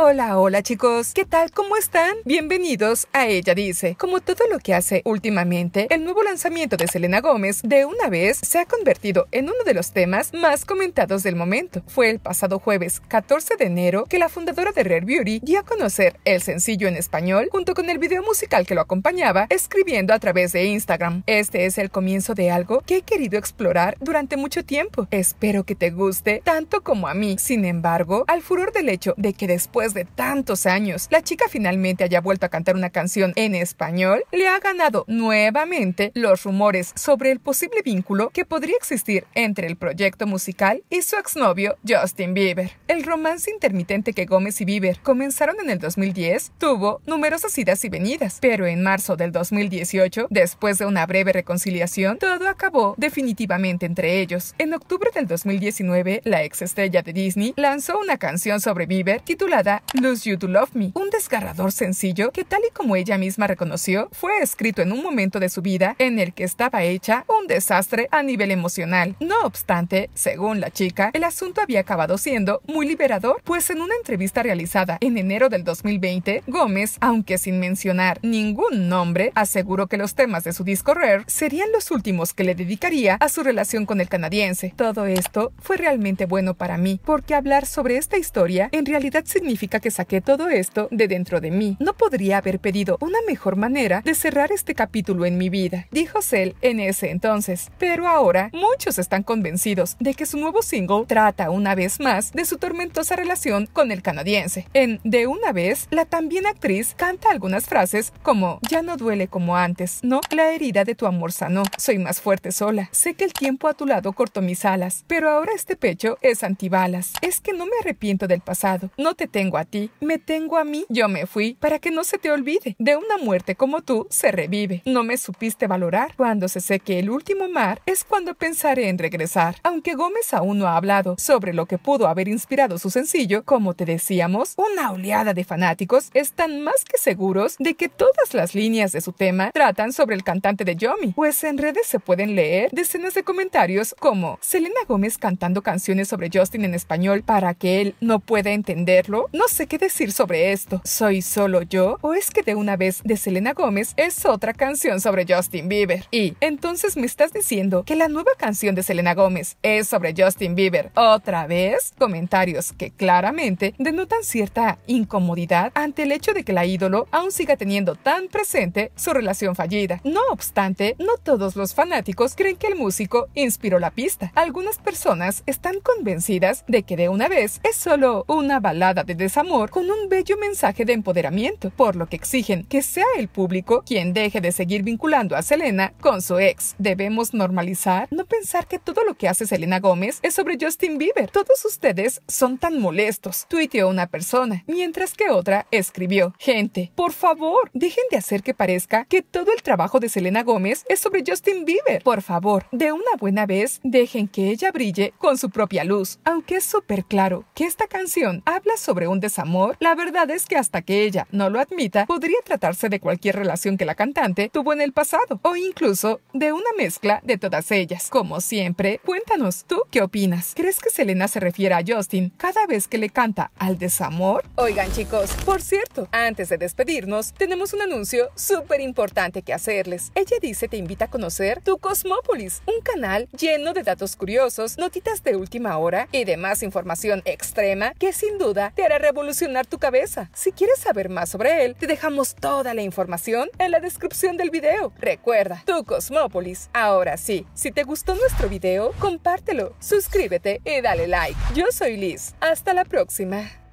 Hola, hola chicos, ¿qué tal? ¿Cómo están? Bienvenidos a Ella Dice. Como todo lo que hace últimamente, el nuevo lanzamiento de Selena Gómez de una vez se ha convertido en uno de los temas más comentados del momento. Fue el pasado jueves 14 de enero que la fundadora de Rare Beauty dio a conocer el sencillo en español junto con el video musical que lo acompañaba, escribiendo a través de Instagram. Este es el comienzo de algo que he querido explorar durante mucho tiempo. Espero que te guste tanto como a mí. Sin embargo, al furor del hecho de que después de tantos años, la chica finalmente haya vuelto a cantar una canción en español, le ha ganado nuevamente los rumores sobre el posible vínculo que podría existir entre el proyecto musical y su exnovio Justin Bieber. El romance intermitente que Gómez y Bieber comenzaron en el 2010 tuvo numerosas idas y venidas, pero en marzo del 2018, después de una breve reconciliación, todo acabó definitivamente entre ellos. En octubre del 2019, la ex estrella de Disney lanzó una canción sobre Bieber titulada Lose You to Love Me, un desgarrador sencillo que tal y como ella misma reconoció, fue escrito en un momento de su vida en el que estaba hecha un desastre a nivel emocional. No obstante, según la chica, el asunto había acabado siendo muy liberador, pues en una entrevista realizada en enero del 2020, Gómez, aunque sin mencionar ningún nombre, aseguró que los temas de su disco Rare serían los últimos que le dedicaría a su relación con el canadiense. Todo esto fue realmente bueno para mí, porque hablar sobre esta historia en realidad significa que saqué todo esto de dentro de mí. No podría haber pedido una mejor manera de cerrar este capítulo en mi vida, dijo Cell en ese entonces. Pero ahora muchos están convencidos de que su nuevo single trata una vez más de su tormentosa relación con el canadiense. En De una vez, la también actriz canta algunas frases como Ya no duele como antes, no, la herida de tu amor sanó, soy más fuerte sola, sé que el tiempo a tu lado cortó mis alas, pero ahora este pecho es antibalas, es que no me arrepiento del pasado, no te tengo a ti, me tengo a mí, yo me fui, para que no se te olvide. De una muerte como tú se revive. No me supiste valorar. Cuando se seque el último mar es cuando pensaré en regresar. Aunque Gómez aún no ha hablado sobre lo que pudo haber inspirado su sencillo, como te decíamos, una oleada de fanáticos están más que seguros de que todas las líneas de su tema tratan sobre el cantante de Yomi, pues en redes se pueden leer decenas de comentarios como Selena Gómez cantando canciones sobre Justin en español para que él no pueda entenderlo. No sé qué decir sobre esto. ¿Soy solo yo? ¿O es que de una vez de Selena Gómez es otra canción sobre Justin Bieber? Y entonces me estás diciendo que la nueva canción de Selena Gómez es sobre Justin Bieber otra vez? Comentarios que claramente denotan cierta incomodidad ante el hecho de que la ídolo aún siga teniendo tan presente su relación fallida. No obstante, no todos los fanáticos creen que el músico inspiró la pista. Algunas personas están convencidas de que de una vez es solo una balada de desamor amor con un bello mensaje de empoderamiento, por lo que exigen que sea el público quien deje de seguir vinculando a Selena con su ex. Debemos normalizar, no pensar que todo lo que hace Selena Gómez es sobre Justin Bieber. Todos ustedes son tan molestos, tuiteó una persona, mientras que otra escribió, gente, por favor, dejen de hacer que parezca que todo el trabajo de Selena Gómez es sobre Justin Bieber. Por favor, de una buena vez, dejen que ella brille con su propia luz, aunque es súper claro que esta canción habla sobre un desamor, la verdad es que hasta que ella no lo admita, podría tratarse de cualquier relación que la cantante tuvo en el pasado, o incluso de una mezcla de todas ellas. Como siempre, cuéntanos, ¿tú qué opinas? ¿Crees que Selena se refiere a Justin cada vez que le canta al desamor? Oigan chicos, por cierto, antes de despedirnos, tenemos un anuncio súper importante que hacerles. Ella dice te invita a conocer tu Cosmópolis, un canal lleno de datos curiosos, notitas de última hora y demás información extrema que sin duda te hará revolucionar tu cabeza. Si quieres saber más sobre él, te dejamos toda la información en la descripción del video. Recuerda, tu Cosmópolis. Ahora sí, si te gustó nuestro video, compártelo, suscríbete y dale like. Yo soy Liz. Hasta la próxima.